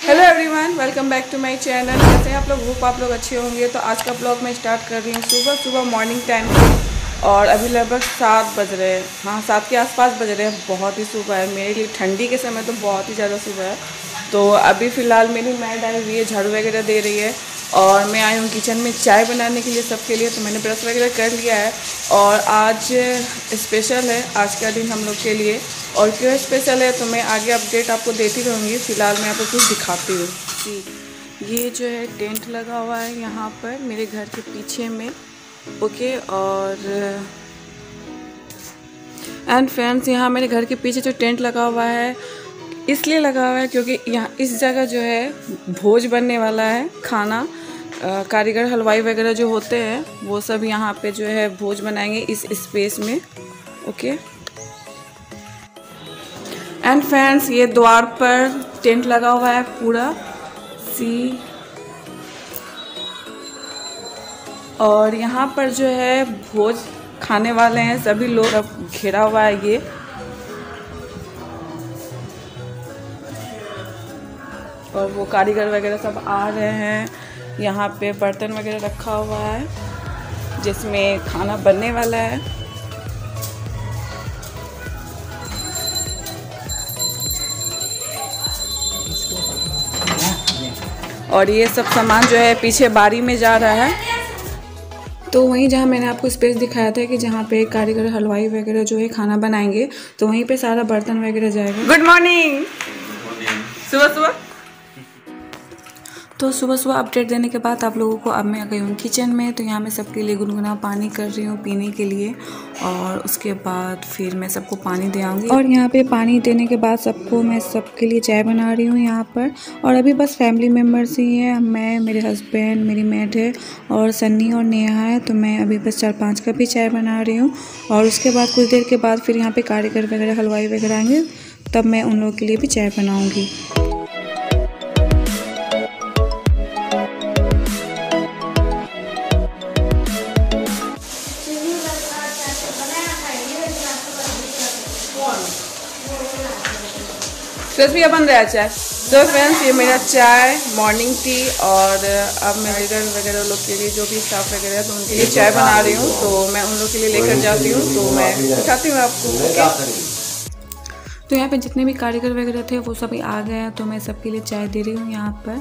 Hello everyone welcome back to my channel कैसे हैं आप लोग? होप आप लोग अच्छे होंगे। तो आज का ब्लॉग मैं स्टार्ट कर रही हूँ सुबह सुबह मॉर्निंग टाइम और अभी लगभग सात बज रहे हैं। हाँ सात के आसपास बज रहे हैं। बहुत ही सुबह है। मेरे लिए ठंडी के समय तो बहुत ही ज़्यादा सुबह है। तो अभी फ़िलहाल मेरी मैड आई हुई है झाड़ू वगैरह दे रही है। और मैं आई हूँ किचन में चाय बनाने के लिए सबके लिए तो मैंने ब्रश वगैरह कर लिया है। और आज स्पेशल है, आज का दिन हम लोग के लिए। और क्यों स्पेशल है तो मैं आगे अपडेट आपको देती रहूँगी। फ़िलहाल मैं आपको कुछ दिखाती हूँ। ये जो है टेंट लगा हुआ है यहाँ पर, मेरे घर के पीछे में। ओके, और एंड फ्रेंड्स यहाँ मेरे घर के पीछे जो टेंट लगा हुआ है इसलिए लगा हुआ है क्योंकि यहाँ इस जगह जो है, भोज बनने वाला है, खाना कारीगर हलवाई वगैरह जो होते हैं, वो सब यहाँ पे जो है भोज बनाएँगे इस स्पेस में ओके एंड फ्रेंड्स ये द्वार पर टेंट लगा हुआ है पूरा सी और यहाँ पर जो है भोज खाने वाले हैं, सभी लोग, अब घेरा हुआ है ये। और वो कारीगर वगैरह सब आ रहे हैं। यहाँ पे बर्तन वगैरह रखा हुआ है जिसमें खाना बनने वाला है। और ये सब सामान जो है पीछे बारी में जा रहा है। तो वहीं जहाँ मैंने आपको स्पेस दिखाया था कि जहाँ पे कारीगर हलवाई वगैरह जो है खाना बनाएँगे तो वहीं पे सारा बर्तन वगैरह जाएगा। गुड मॉर्निंग सुबह सुबह तो सुबह सुबह अपडेट देने के बाद आप लोगों को अब मैं आ गई हूँ किचन में तो यहाँ मैं सबके लिए गुनगुना पानी कर रही हूँ पीने के लिए और उसके बाद फिर मैं सबको पानी दे आऊँगी। और यहाँ पे पानी देने के बाद सबको मैं सबके लिए चाय बना रही हूँ यहाँ पर। और अभी बस फैमिली मेंबर्स ही हैं मैं, मेरे हस्बैंड मेरी मेड है और सन्नी और नेहा है तो मैं अभी बस चार पाँच कप ही चाय बना रही हूँ। और उसके बाद कुछ देर के बाद फिर यहाँ पर कारीगर वगैरह, हलवाई वगैरह आएँगे, तब मैं उन लोगों के लिए भी चाय बनाऊँगी। भी बन रहा है चाय। तो फ्रेंड्स ये मेरा चाय मॉर्निंग टी और अब मैं लीडर वगैरह लोग के लिए जो भी स्टाफ वगैरह है तो उनके लिए चाय बना रही हूँ। तो मैं उन लोग के लिए लेकर जाती हूँ। तो मैं दिखाती हूँ आपको तो यहाँ पे जितने भी कारीगर वगैरह थे वो सभी आ गए हैं तो मैं सबके लिए चाय दे रही हूँ यहाँ पर।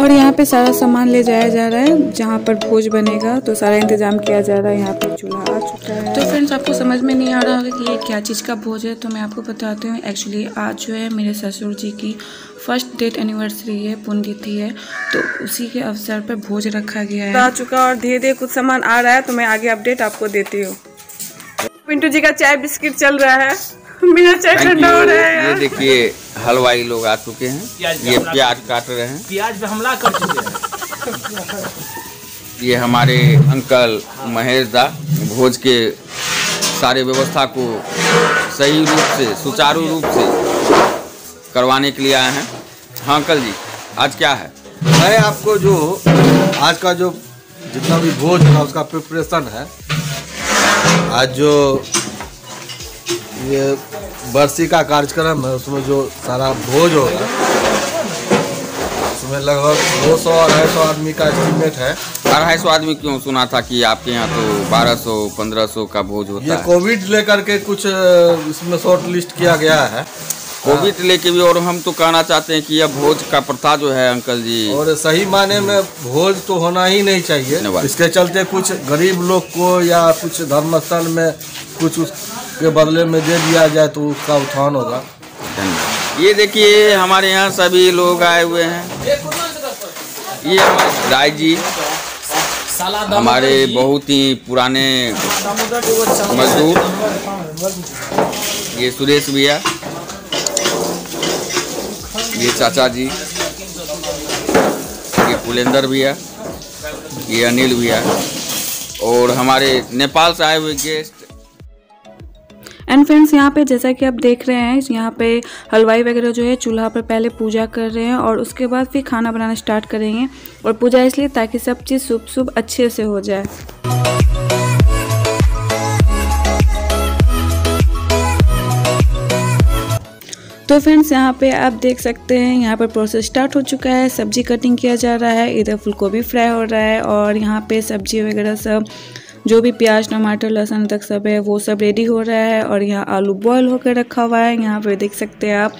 और यहाँ पे सारा सामान ले जाया जा रहा है जहाँ पर भोज बनेगा तो सारा इंतज़ाम किया जा रहा है यहाँ पर चूल्हा आ चुका है। तो फ्रेंड्स आपको समझ में नहीं आ रहा होगा कि ये क्या चीज़ का भोज है तो मैं आपको बताती हूँ। एक्चुअली आज जो है मेरे ससुर जी की फ़र्स्ट डेट एनिवर्सरी है पुण्यतिथि है तो उसी के अवसर पर भोज रखा गया है। आ चुका और धीरे धीरे कुछ सामान आ रहा है तो मैं आगे अपडेट आपको देती हूँ। पिंटू जी का चाय बिस्किट चल रहा है। मेरा चाय ठंडा हो रहा है ये देखिए हलवाई लोग आ चुके हैं। ये प्याज काट रहे हैं। प्याज पे हमला कर चुके हैं। ये हमारे अंकल महेश दा भोज के सारे व्यवस्था को सही रूप से सुचारू रूप से करवाने के लिए आए हैं। हाँ अंकल जी आज क्या है? मैं आपको जो आज का जो जितना भी भोज है उसका प्रिपरेशन है आज जो ये बरसी का कार्यक्रम है उसमें जो सारा भोज होगा उसमें लगभग दो सौ अढ़ाई सौ आदमी का एस्टिमेट है। अढ़ाई सौ आदमी क्यों? सुना था कि आपके यहाँ तो बारह सौ पंद्रह सौ का भोज होता ये है। कोविड लेकर के कुछ इसमें शॉर्ट लिस्ट किया गया है। कोविड लेके भी और हम तो कहना चाहते हैं कि यह भोज का प्रथा जो है अंकल जी। और सही माने में भोज तो होना ही नहीं चाहिए। इसके चलते कुछ गरीब लोग को या कुछ धर्मस्थल में कुछ उसके बदले में दे दिया जाए तो उसका उत्थान होगा। ये देखिए, हमारे यहाँ सभी लोग आए हुए हैं। ये राय जी, हमारे बहुत ही पुराने मजदूर। ये सुरेश भैया, ये चाचा जी, ये पुलेंदर भैया, ये अनिल भैया, और हमारे नेपाल से आए हुए गेस्ट। एंड फ्रेंड्स यहाँ पे जैसा कि आप देख रहे हैं, यहाँ पे हलवाई वगैरह जो है, चूल्हा पर पहले पूजा कर रहे हैं और उसके बाद फिर खाना बनाना स्टार्ट करेंगे और पूजा इसलिए ताकि सब चीज़ शुभ शुभ अच्छे से हो जाए। तो फ्रेंड्स यहाँ पे आप देख सकते हैं, यहाँ पर प्रोसेस स्टार्ट हो चुका है, सब्ज़ी कटिंग किया जा रहा है, इधर फुलगोभी फ्राई हो रहा है और यहाँ पे सब्ज़ी वगैरह सब जो भी प्याज, टमाटर, लहसुन तक सब है, वो सब रेडी हो रहा है और यहाँ आलू बॉयल होकर रखा हुआ है। यहाँ पे देख सकते हैं आप,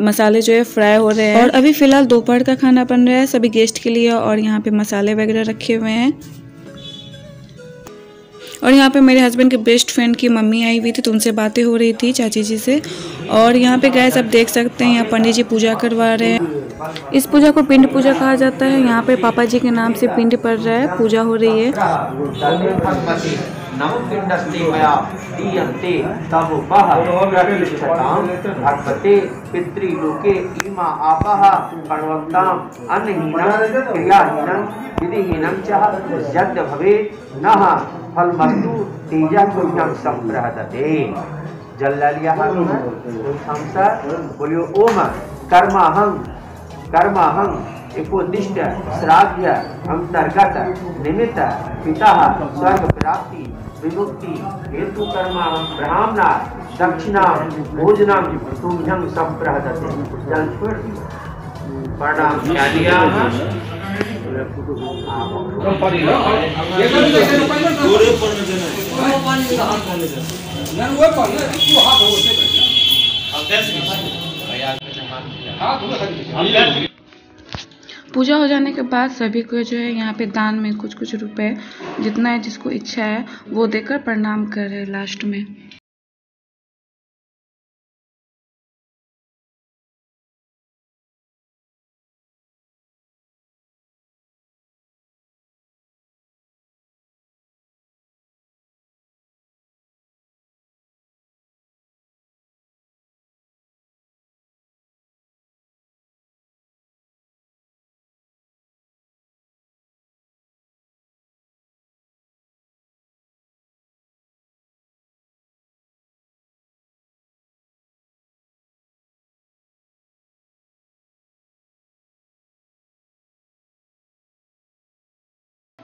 मसाले जो है फ्राई हो रहे हैं। और अभी फ़िलहाल दोपहर का खाना बन रहा है सभी गेस्ट के लिए और यहाँ पे मसाले वगैरह रखे हुए हैं। और यहाँ पे मेरे हस्बैंड के बेस्ट फ्रेंड की मम्मी आई हुई थी तो उनसे बातें हो रही थी चाची जी से। और यहाँ पे गए सब देख सकते हैं, यहाँ पंडित जी पूजा करवा रहे हैं। इस पूजा को पिंड पूजा कहा जाता है। यहाँ पे पापा जी के नाम से पिंड पड़ रहा है, पूजा हो रही है। पितृलोके इमा आपः क्रियाहीनं नः फलमस्तु तेजः तुभ्यं सम्प्रहदते जल ले लिया हाथ में हमसा बोलियो ओम कर्माहं कर्माहं एकोदिष्ट श्राद्ध अंतर्गत निमित्त पिता स्वर्ग प्राप्ति विमुक्ति हेतु कर्मा ब्राह्मणा दक्षिणा भोजनम तुभ्यं संप्रहदते जल दिया प्रणाम क्या दिया पूजा हो जाने के बाद सभी को जो है यहाँ पे दान में कुछ कुछ रुपए जितना है जिसको इच्छा है, वो देकर प्रणाम कर रहे लास्ट में।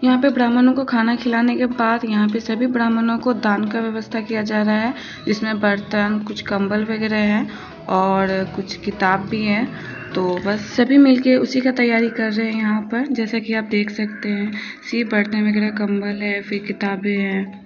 यहाँ पे ब्राह्मणों को खाना खिलाने के बाद यहाँ पे सभी ब्राह्मणों को दान का व्यवस्था किया जा रहा है, जिसमें बर्तन, कुछ कंबल वगैरह हैं और कुछ किताब भी हैं। तो बस सभी मिलके उसी का तैयारी कर रहे हैं यहाँ पर, जैसा कि आप देख सकते हैं। सी बर्तन वगैरह, कंबल है, फिर किताबें हैं।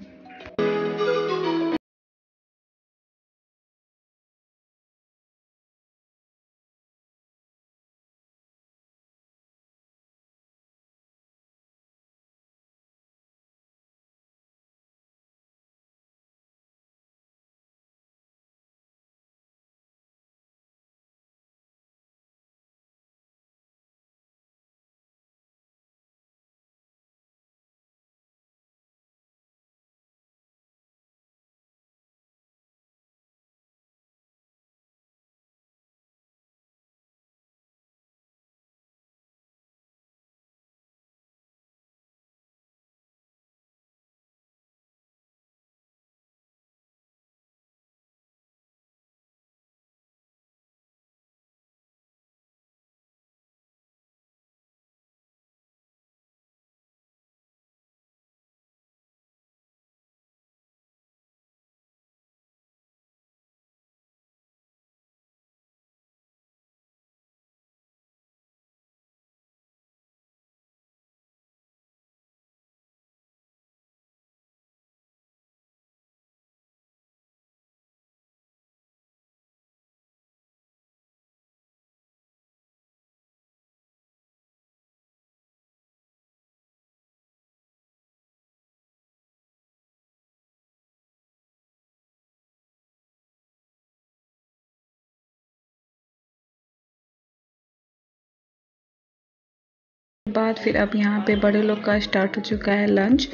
बाद फिर अब यहाँ पे बड़े लोग का स्टार्ट हो चुका है लंच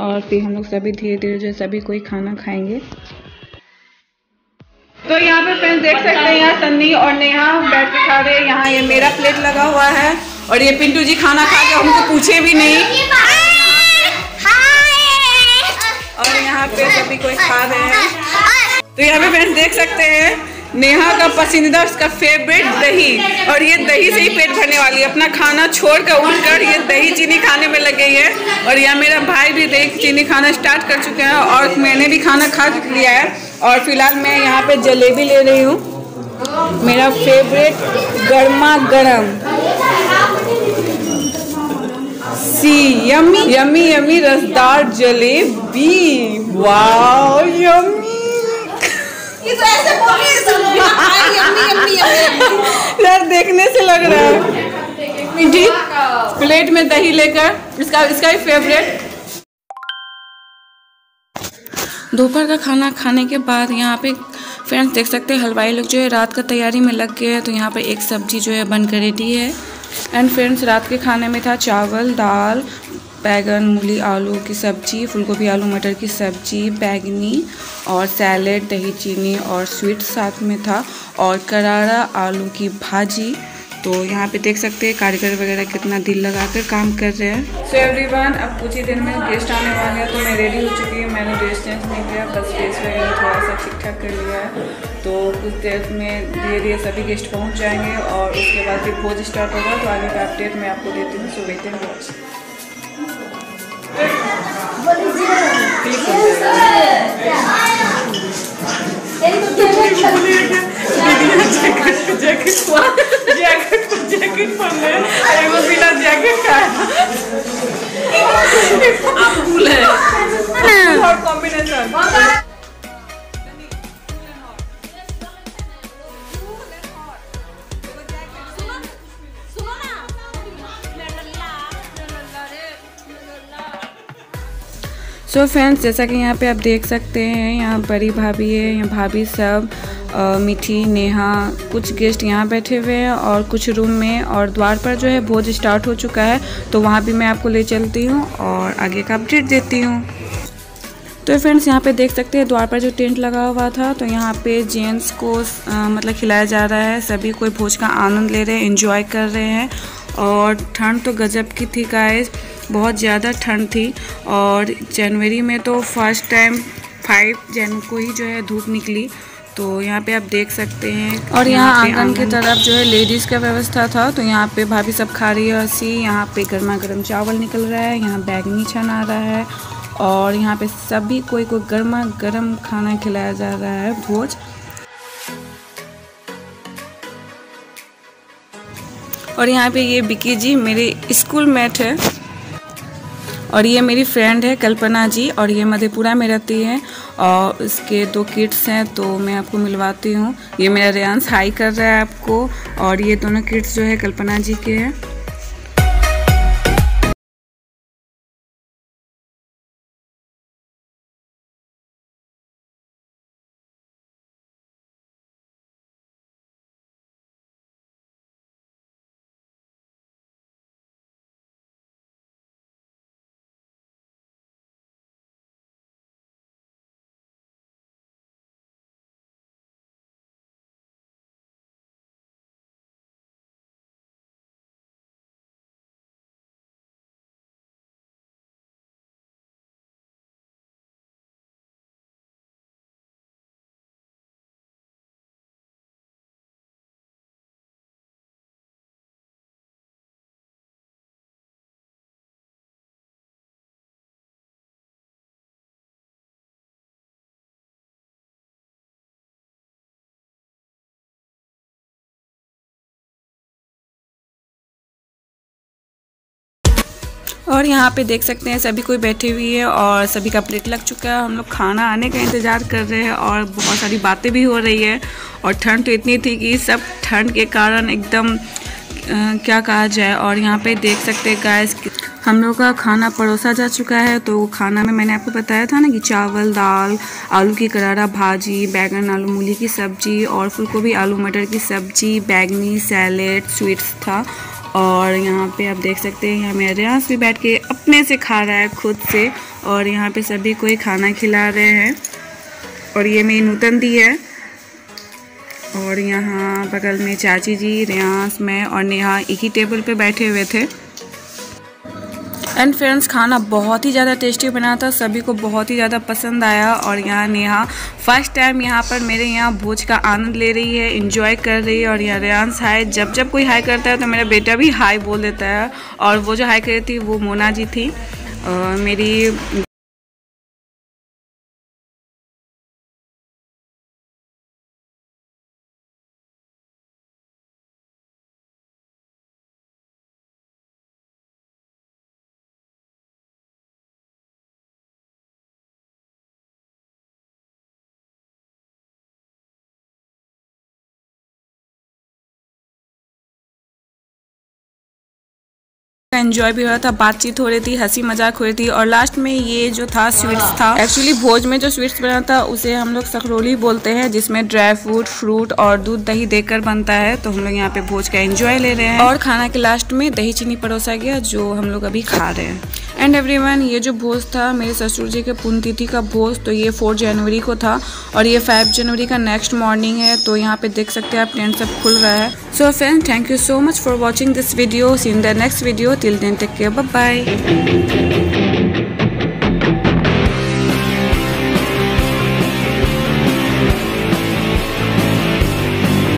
और फिर हम लोग सभी धीरे धीरे जो सभी कोई खाना खाएँगे। तो यहाँ पे फ्रेंड्स देख सकते हैं, यहाँ सन्नी और नेहा बैठ के खा रहे हैं। यहाँ ये मेरा प्लेट लगा हुआ है और ये पिंटू जी खाना खा के हमको पूछे भी नहीं। और यहाँ पे सभी कोई खा रहे हैं। तो यहाँ पे फ्रेंड्स देख सकते हैं। नेहा का पसंदीदा उसका फेवरेट दही। और ये दही से ही पेट भरने वाली है। अपना खाना छोड़ कर उठ कर ये दही चीनी खाने में लग गई है। और यहाँ मेरा भाई भी दही चीनी खाना स्टार्ट कर चुके हैं और मैंने भी खाना खा लिया है। और फ़िलहाल मैं यहाँ पे जलेबी ले रही हूँ। मेरा फेवरेट गर्मा गर्म। सी यमी यमी यमी रसदार जलेबी। वाओ यमी ये तो ऐसे बोल रही है यार देखने से लग रहा है। मीठी प्लेट में दही लेकर इसका इसका ही फेवरेट दोपहर का खाना खाने के बाद यहाँ पे फ्रेंड्स देख सकते हैं हलवाई लोग जो है रात का तैयारी में लग गए हैं तो यहाँ पे एक सब्ज़ी जो है बन कर रेडी है। एंड फ्रेंड्स रात के खाने में था चावल दाल बैगन, मूली, आलू की सब्ज़ी, फूलगोभी, आलू, मटर की सब्ज़ी, बैगनी और सैलेड, दही, चीनी और स्वीट साथ में था और करारा आलू की भाजी। तो यहाँ पे देख सकते हैं कारीगर वगैरह कितना दिल लगाकर काम कर रहे हैं। सो एवरीवन अब कुछ ही दिन में गेस्ट आने वाले हैं तो मैं रेडी हो चुकी हूँ। मैंने ड्रेस चेंज नहीं किया, बस ड्रेस वगैरह थोड़ा सा ठीक ठाक कर लिया है। तो कुछ देर में धीरे धीरे सभी गेस्ट पहुँच जाएँगे और उसके बाद फिर भोज स्टार्ट होगा। तो आगे का अपडेट मैं आपको देती हूँ so wait and watch jacket jacket पहन ले एगो बिना जैकेट का आप फूल है और कॉम्बिनेशन सो फ्रेंड्स जैसा कि यहाँ पे आप देख सकते हैं यहाँ बड़ी भाभी है यहाँ भाभी सब अ, मीठी नेहा कुछ गेस्ट यहाँ बैठे हुए हैं और कुछ रूम में और द्वार पर जो है भोज स्टार्ट हो चुका है तो वहाँ भी मैं आपको ले चलती हूँ और आगे का अपडेट देती हूँ। तो फ्रेंड्स यहाँ पे देख सकते हैं द्वार पर जो टेंट लगा हुआ था तो यहाँ पे जेंट्स को अ, मतलब खिलाया जा रहा है सभी कोई भोज का आनंद ले रहे हैं इंजॉय कर रहे हैं और ठंड तो गजब की थी गाइस बहुत ज़्यादा ठंड थी और जनवरी में तो फ़र्स्ट टाइम फाइव जन को ही जो है धूप निकली। तो यहाँ पे आप देख सकते हैं और यहाँ आँगन की तरफ़ जो है लेडीज़ का व्यवस्था था तो यहाँ पे भाभी सब खा रही है हँसी यहाँ पे गर्मा गर्म चावल निकल रहा है यहाँ बैगनी छन आ रहा है और यहाँ पे सभी कोई को गर्मा गर्म खाना खिलाया जा रहा है भोज। और यहाँ पे ये बिकी जी मेरे स्कूल मेट है। और ये मेरी फ्रेंड है कल्पना जी और ये मधेपुरा में रहती है और इसके दो किड्स हैं तो मैं आपको मिलवाती हूँ। ये मेरा रेयांश हाई कर रहा है आपको और ये दोनों किड्स जो है कल्पना जी के हैं। और यहाँ पे देख सकते हैं सभी कोई बैठी हुई है और सभी का प्लेट लग चुका है। हम लोग खाना आने का इंतज़ार कर रहे हैं और बहुत सारी बातें भी हो रही है। और ठंड तो इतनी थी कि सब ठंड के कारण एकदम क्या कहा जाए? और यहाँ पे देख सकते हैं गैस हम लोग का खाना परोसा जा चुका है। तो खाना में मैंने आपको बताया था ना कि चावल, दाल, आलू की करारा भाजी, बैगन, आलू मूली की सब्ज़ी और फूलगोभी, आलू मटर की सब्ज़ी, बैगनी सैलेड, स्वीट्स था। और यहाँ पे आप देख सकते हैं, यहाँ मेरा रियाज भी बैठ के अपने से खा रहा है, खुद से। और यहाँ पे सभी कोई खाना खिला रहे हैं। और ये मेरी नूतन दी है। और यहाँ बगल में चाची जी, रियाज, मैं और नेहा एक ही टेबल पे बैठे हुए थे। एंड फ्रेंड्स खाना बहुत ही ज़्यादा टेस्टी बना था। सभी को बहुत ही ज़्यादा पसंद आया और यहाँ नेहा फ़र्स्ट टाइम यहाँ पर मेरे यहाँ भोज का आनंद ले रही है इंजॉय कर रही है और यहाँ रेहानस हाई जब जब कोई हाई करता है तो मेरा बेटा भी हाई बोल देता है और वो जो हाई करी थी वो मोना जी थी। आ, मेरी एंजॉय भी हो रहा था, बातचीत हो रही थी, हँसी मज़ाक हो रही थी और लास्ट में ये जो था स्वीट्स था। एक्चुअली भोज में जो स्वीट्स बना था, उसे हम लोग सखरोली बोलते हैं, जिसमें ड्राई फ्रूट फ्रूट और दूध दही देकर बनता है। तो हम लोग यहाँ पे भोज का एंजॉय ले रहे हैं। और खाना के लास्ट में दही चीनी परोसा गया, जो हम लोग अभी खा रहे हैं। एंड एवरीवन ये जो भोज था, मेरे ससुर जी के पुण्यतिथि का भोज तो ये फोर जनवरी को था। और ये फाइव जनवरी का नेक्स्ट मॉर्निंग है तो यहाँ पे देख सकते हैं आप टेंट सब खुल रहा है। So friend thank you so much for watching this video in the next video till then take care bye